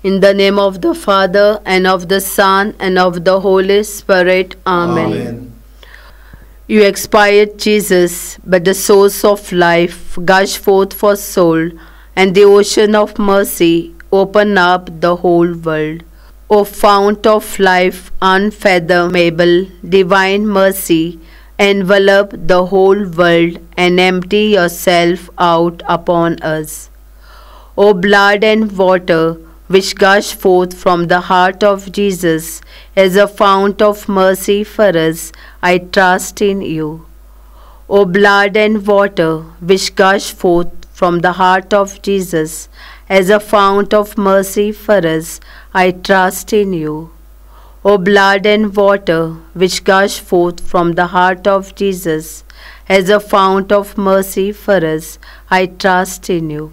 In the name of the Father, and of the Son, and of the Holy Spirit. Amen. You expired, Jesus, but the source of life gush forth for soul, and the ocean of mercy open up the whole world. O fount of life, unfathomable, divine mercy, envelop the whole world and empty yourself out upon us. O blood and water, which gush forth from the heart of Jesus as a fount of mercy for us, I trust in you. O blood and water, which gush forth from the heart of Jesus as a fount of mercy for us, I trust in you. O blood and water, which gush forth from the heart of Jesus as a fount of mercy for us, I trust in you.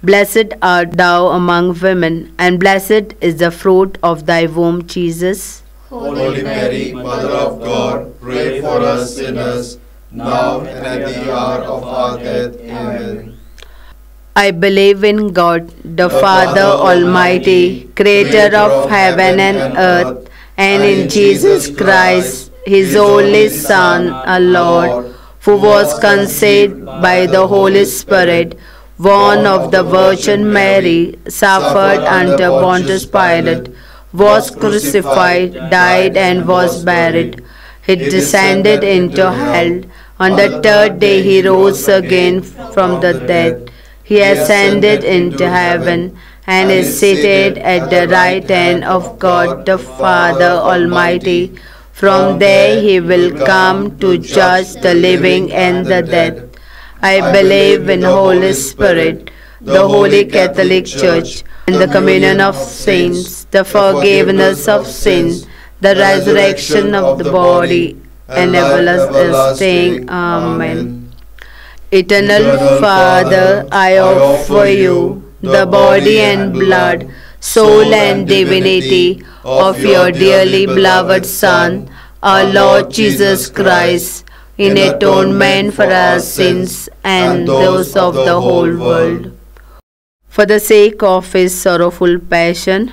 Blessed art thou among women, and blessed is the fruit of thy womb, Jesus. Holy Mary, Mother of God, pray for us sinners, now and at the hour of our death. Amen. I believe in God, the Father Almighty, creator of heaven and earth, and in Jesus Christ, his only Son, our Lord, who was conceived by the Holy Spirit, born of the Virgin Mary, suffered under Pontius Pilate, was crucified, died, and was buried. He descended into hell. On the third day he rose again from the dead. He ascended into heaven and is seated at the right hand of God the Father Almighty. From there he will come to judge the living and the dead. I believe in Holy Spirit, the Holy Catholic Church, and the communion of saints, the forgiveness of sin, the resurrection of the body, and everlasting. Amen. Eternal Father, I offer you the body and blood, soul and divinity of your dearly beloved Son, our Lord Jesus Christ, in atonement for our sins and those of the whole world. For the sake of his sorrowful passion,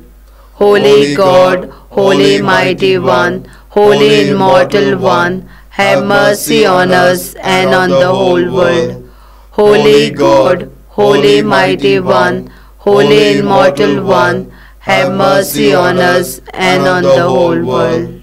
Holy God, Holy Mighty One, Holy Immortal One, have mercy on us and on the whole world. Holy God, Holy Mighty One, Holy Immortal One, have mercy on us and on the whole world.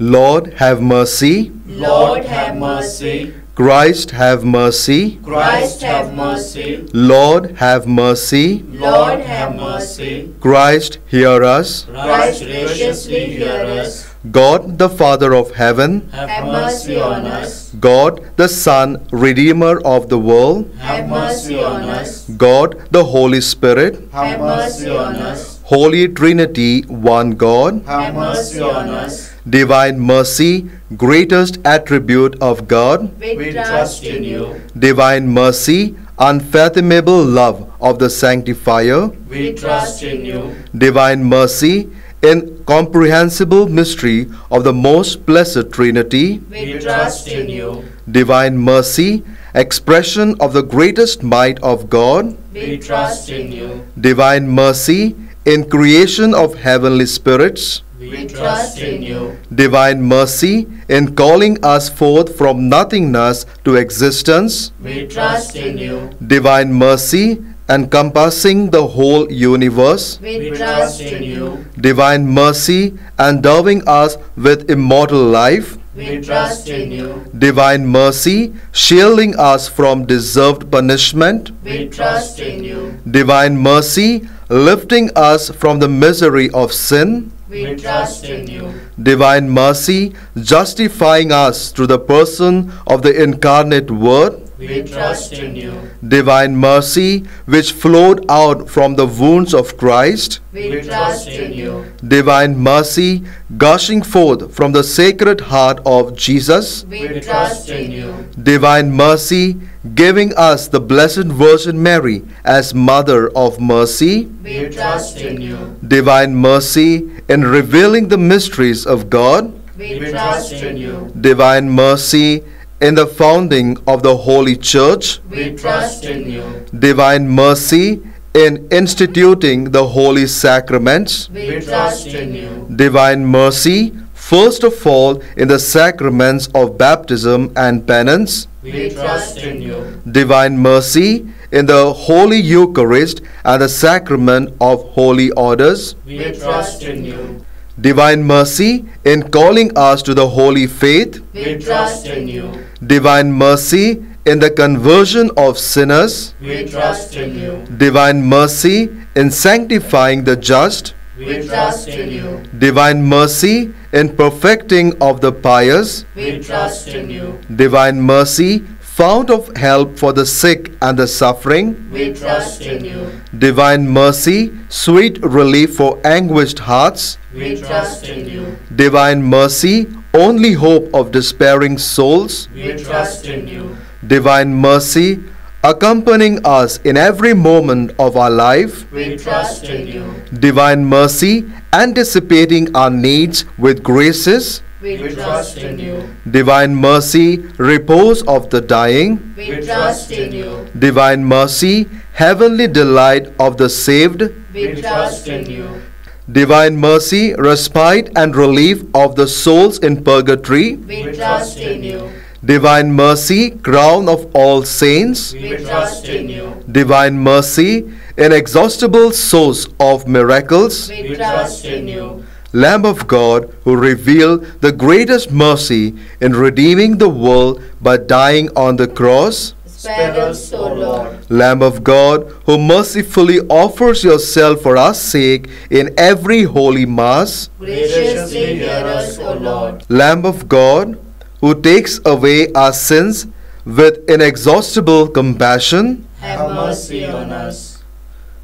Lord, have mercy. Lord have mercy. Christ have mercy. Christ have mercy. Lord have mercy. Lord have mercy. Christ hear us. Christ graciously hear us. God the Father of heaven. Have mercy on us. God the Son, Redeemer of the world. Have mercy on us. God the Holy Spirit. Have mercy on us. Holy Trinity, one God. Have mercy on us. Divine mercy, greatest attribute of God. We trust in you. Divine mercy, unfathomable love of the Sanctifier. We trust in you. Divine mercy, incomprehensible mystery of the most blessed Trinity. We trust in you. Divine mercy, expression of the greatest might of God. We trust in you. Divine mercy, in creation of heavenly spirits. We trust in you. Divine mercy, in calling us forth from nothingness to existence. We trust in you. Divine mercy, encompassing the whole universe. We trust in you. Divine mercy, endowing us with immortal life. We trust in you. Divine mercy, shielding us from deserved punishment. We trust in you. Divine mercy, lifting us from the misery of sin. We trust in you. Divine mercy, justifying us through the person of the incarnate Word. We trust in you. Divine mercy, which flowed out from the wounds of Christ. We trust in you. Divine mercy, gushing forth from the sacred heart of Jesus. We trust in you. Divine mercy, giving us the Blessed Virgin Mary as Mother of Mercy. We trust in you. Divine mercy, in revealing the mysteries of God. We trust in you. Divine mercy, in the founding of the Holy Church. We trust in you. Divine mercy, in instituting the holy sacraments. We trust in you. Divine mercy, first of all, in the sacraments of baptism and penance. We trust in you. Divine mercy, in the Holy Eucharist and the sacrament of holy orders. We trust in you. Divine mercy, in calling us to the holy faith. We trust in you. Divine mercy, in the conversion of sinners. We trust in you. Divine mercy, in sanctifying the just. We trust in you. Divine mercy, in perfecting of the pious. We trust in you. Divine mercy, fount of help for the sick and the suffering. We trust in you. Divine mercy, sweet relief for anguished hearts. We trust in you. Divine mercy, only hope of despairing souls. We trust in you. Divine mercy, accompanying us in every moment of our life. We trust in you. Divine mercy, anticipating our needs with graces. We trust in you. Divine mercy, repose of the dying. We trust in you. Divine mercy, heavenly delight of the saved. We trust in you. Divine mercy, respite and relief of the souls in purgatory. We trust in you. Divine mercy, crown of all saints. We trust in you. Divine mercy, inexhaustible source of miracles. We trust in you. Lamb of God, who revealed the greatest mercy in redeeming the world by dying on the cross. Spare us, O Lord. Lamb of God, who mercifully offers yourself for our sake in every holy Mass. Graciously hear us, O Lord. Lamb of God, who takes away our sins with inexhaustible compassion. Have mercy on us.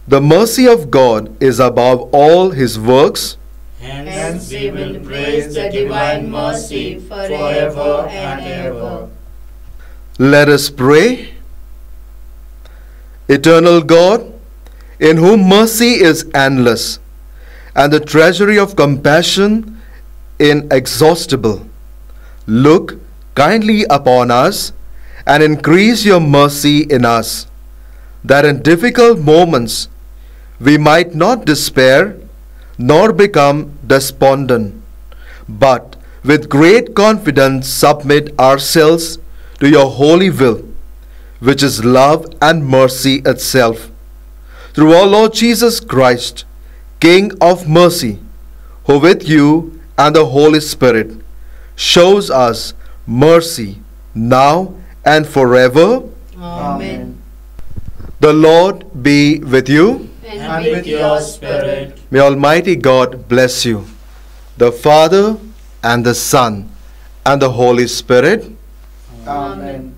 The mercy of God is above all his works. Hence we will praise the divine mercy forever and ever. Let us pray. Eternal God, in whom mercy is endless and the treasury of compassion inexhaustible, look kindly upon us and increase your mercy in us, that in difficult moments we might not despair nor become despondent, but with great confidence submit ourselves to your holy will, which is love and mercy itself. Through our Lord Jesus Christ, King of mercy, who with you and the Holy Spirit shows us mercy now and forever. Amen. The Lord be with you. And with your spirit. May Almighty God bless you, the Father and the Son and the Holy Spirit. Amen.